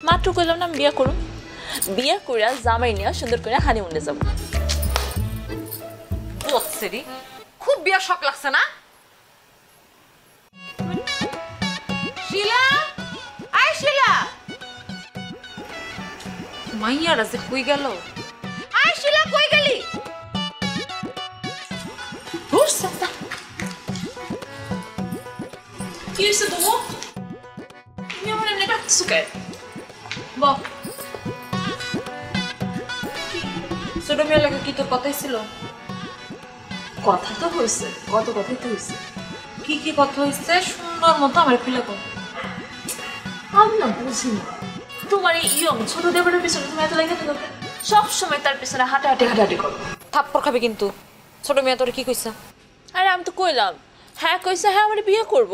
মাত্র কইলাম না বিয়া করুম। বিয়া কইরা জামাই নিয়ে সুন্দর করে হানিমুনে যাব। খুব বিয়ার শখ লাগছে না? কই গেল? শিলা, কই গেলি? সাতা কি তুমি? আমার এমনি ডাকছো কে বল ছোট মেয়ে লাগে কি তোর কথাই ছিল? কথা তো হইছে কত কথাই তো হইছে কি কি কথা হইছে সুন্দর মতো আমার খুলে কর। আমি না বুঝি না। তোমার এই ইয়ং ছোট দেবরের পিছনে তুমি এত লেগে থাকো সব সময় তার পিছনে হাঁটাহাঁটি হাঁটাহাঁটি করো। থাপ্পড় খাবে কিন্তু। ছোট মেয়ে তোর কি কইছে? আরে আমি তো কইলাম হ্যাঁ কইছে হ্যাঁ আমার বিয়ে করব।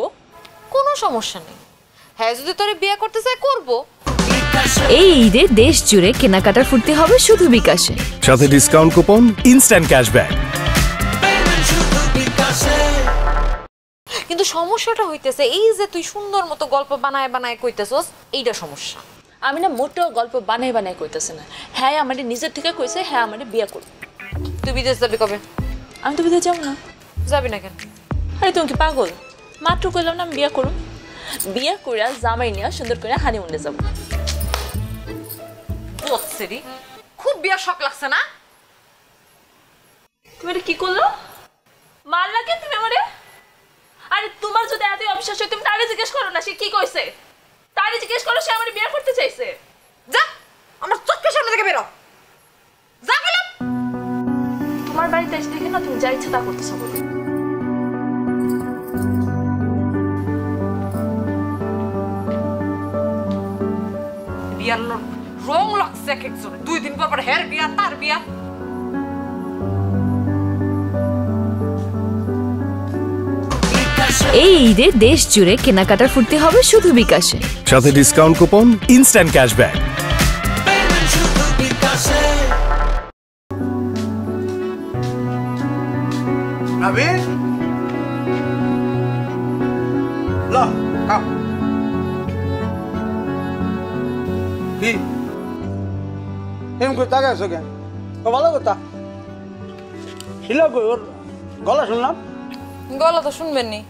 কোনো সমস্যা নেই। হ্যাঁ যদি তোর বিয়ে করতে চাই করব। এই ঈদে দেশ জুড়ে কেনাকাটার ফুর্তি হবে শুধু বিকাশে। সাথে ডিসকাউন্ট কুপন ইনস্ট্যান্ট ক্যাশব্যাক কিন্তু সমস্যাটা হইতেছে এই যে তুই সুন্দর মতো গল্প বানায় বানায় কইতেছস এইটা সমস্যা। আমি না মোটেও গল্প বানাই বানাই কইতেছে না। হ্যাঁ আমার নিজের থেকে কইছে হ্যাঁ আমার বিয়ে করব তুই বিদেশ যাবি কবে? আমি তো বিদেশ যাব না। যাবি না কেন? আরে তুমি কি পাগল? মাত্র কইলাম না আমি বিয়ে করুম। বিয়ে কইরা জামাই নিয়ে সুন্দর করে হানিমুনে যাব। বৎসেরি খুব বিয়ার শখ লাগছে না? তুমি এটা কি করল? মারলা কে তুমি আমারে? আরে তোমার যদি এতই অবিশ্বাস হয় তুমি তারে জিজ্ঞেস করো না সে কি কইছে? তারে জিজ্ঞেস করো সে আমার বিয়ে করতে চাইছে। যা আমার চোখের সামনে থেকে বেরো। যা বললাম তোমার বাড়িতে এসে দেখে না তুমি যা ইচ্ছা তা করতেছো বলো। বিয়ার রং লাগছে এক একজন দুই দিন পর পর হের বিয়া তার বিয়া। এই ঈদে দেশ জুড়ে কেনাকাটার ফুর্তি হবে শুধু বিকাশে। সাথে discount coupon instant cashback Nabi? Loh, kau. কি এম করে তাকে আছো কেন? ভালো কথা। কই? ওর গলা শুনলাম। গলা তো শুনবেন নি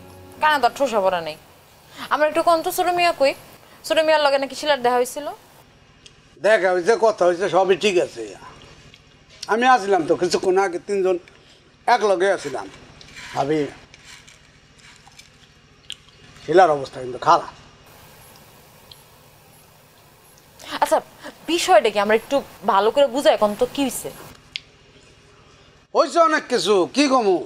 কানে তো ঠোসা পড়া নেই। আমার একটু কন্ত ছোট মিয়া কই। ছোট মিয়ার লগে নাকি শিলার দেখা হয়েছিল। দেখা হয়েছে কথা হয়েছে সবই ঠিক আছে। আমি আসলাম তো কিছুক্ষণ আগে তিনজন এক লগে আসছিলাম ভাবি শিলার অবস্থা কিন্তু খারাপ। বিষয়টা কি? আমরা একটু ভালো করে বুঝাই এখন তো কি হয়েছে হয়েছে অনেক কিছু কি কমু?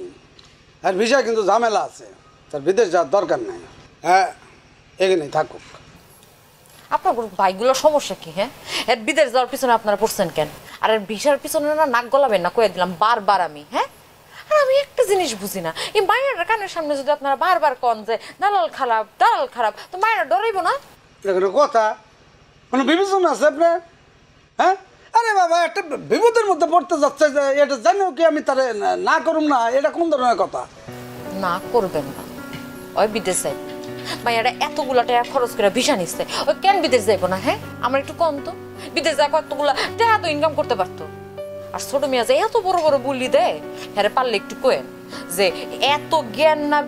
আর ভিসা কিন্তু ঝামেলা আছে তার বিদেশ যাওয়ার দরকার নাই। হ্যাঁ এখানে থাকুক। আপনার বাইকগুলোর সমস্যা কি হ্যাঁ? এর বিদেশ যাওয়ার পিছনে আপনারা পড়ছেন কেন? আর এর ভিসার পিছনে না নাক গলাবেন না কয়ে দিলাম বারবার আমি হ্যাঁ? আর আমি একটা জিনিস বুঝি না। এই মায়ের কানের সামনে যদি আপনারা বারবার কন যে দালাল খারাপ দালাল খারাপ তো মায়েরা ডরাইব না? কথা কোনো বিবেচনা আছে আপনার? হ্যাঁ? আরে বাবা, একটা বিপদের মধ্যে পড়তে যাচ্ছে যে, এটা জানেও কি আমি তারে না- করুম না? এটা কোন ধরনের কথা? না করবেন না। ওই বিদেশ যাইব মাইয়ারা এতগুলা টাকা খরচ করে ভিসা নিচ্ছে ওই কেন বিদেশ যাইব না হ্যাঁ? আমার একটু কম তো। বিদেশ যা কতগুলা টাকা তো ইনকাম করতে পারতো। আর ছোট মেয়ে যে এত বড় বড় বুলি দেয় হ্যাঁ পারলে একটু কোয়েন যে, এত জ্ঞান না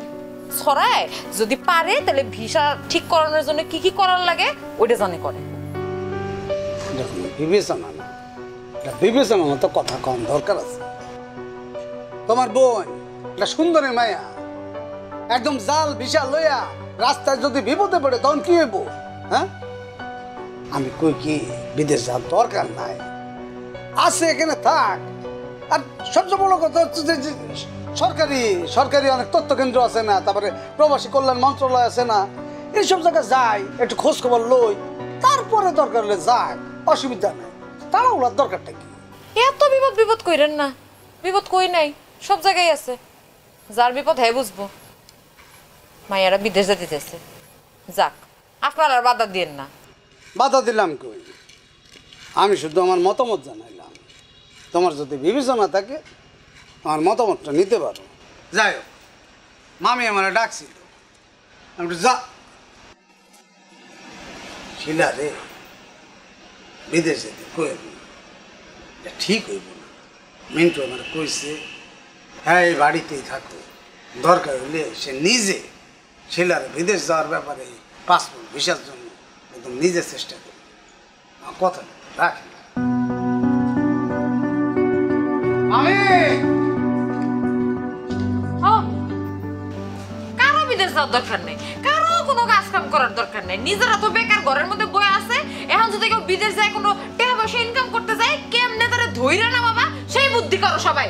ছড়ায়, যদি পারে, তাহলে ভিসা ঠিক করানোর জন্য কি কি করার লাগে, ওইটা জানে করে। এটা কোনো বিবেচনা না। এটা বিবেচনা মতো কথা কম দরকার আছে। তোমার বোন এটা সুন্দরী মায়া, একদম জাল বিশাল লইয়া রাস্তায় যদি বিপদে পড়ে, তখন কি হইব? হ্যাঁ? আমি কই কি, বিদেশ যাওয়ার দরকার নাই। আছে, এখানে থাক। আর সবচেয়ে বড় কথা হচ্ছে যে সরকারি সরকারি অনেক তথ্য কেন্দ্র আছে না, তারপরে প্রবাসী কল্যাণ মন্ত্রণালয় আছে না, এইসব জায়গায় যাই, একটু খোঁজ খবর লই। তারপরে দরকার হলে যাক অসুবিধা নেই। তাড়াহুড়ার দরকারটা কি? এত বিপদ বিপদ কইরেন না। বিপদ কই নাই? সব জায়গায় আছে। যার বিপদ হ্যাঁ বুঝব। মাইয়ারা বিদেশ যেতে চাইছে যাক আপনার আর বাধা দিয়েন না। বাধা দিলাম কই? আমি শুধু আমার মতামত জানাইলাম। তোমার যদি বিবেচনা থাকে আমার মতামতটা নিতে পারো। যাই হোক মামি আমার ডাকছিল। আমি যা। শিলা রে। বিদেশ যেতে এটা ঠিক হইব না। মিন্টু আমার কইছে হ্যাঁ এই বাড়িতেই থাকো। দরকার হলে সে নিজে ছেলের বিদেশ যাওয়ার ব্যাপারে পাসপোর্ট ভিসার জন্য একদম নিজে চেষ্টা করবে। আমার কথা রাখি আমি! কারও বিদেশ যাওয়ার দরকার নেই। কারও কোনো কাজ কাম করার দরকার নেই। নিজেরা তো বেকার, ঘরের মধ্যে বয়ে আছে। এখন যদি কেউ বিদেশ যায়, কোনো টাকা পয়সা ইনকাম করতে যায়, কেমনে তারা ধৈর্য না বাবা সেই বুদ্ধি করো সবাই।